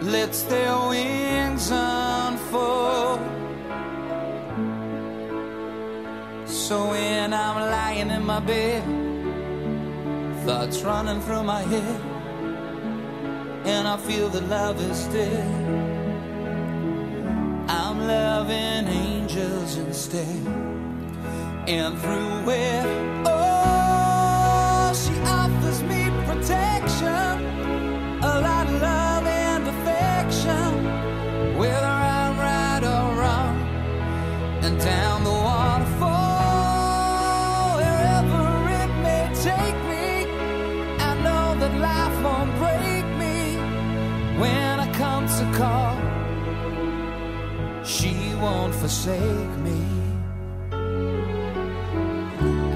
Let's their wings unfold. So when I'm lying in my bed, thoughts running through my head, and I feel the love is dead, I'm loving angels instead, and through it. Oh, won't forsake me.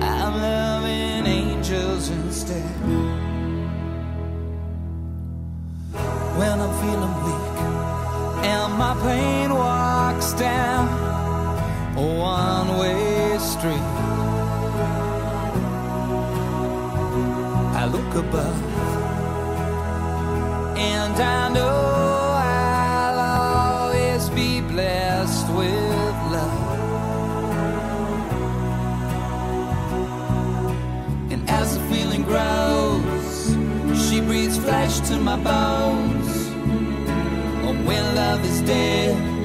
I'm loving angels instead. When I'm feeling weak And my pain walks down a one-way street I look above And I know grows. She breathes flesh to my bones. And when love is dead.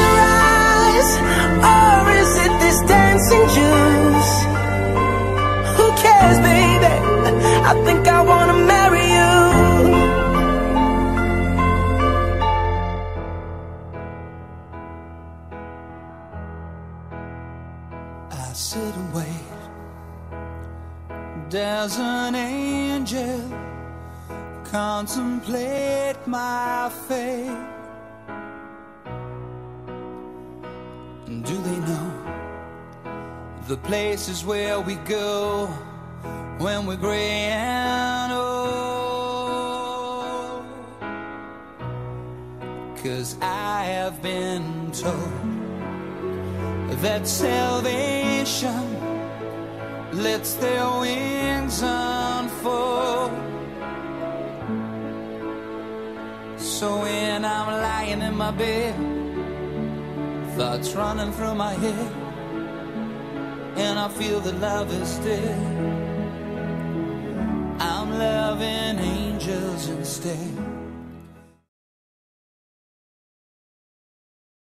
your eyes? Or is it this dancing juice? Who cares, baby? I think I wanna marry you. I sit and wait. There's an angel contemplate my fate do they know the places where we go when we're gray and old? Oh. Cause I have been told that salvation lets their wings unfold. So when I'm lying in my bed, thoughts running through my head, and I feel that love is dead, I'm loving angels instead.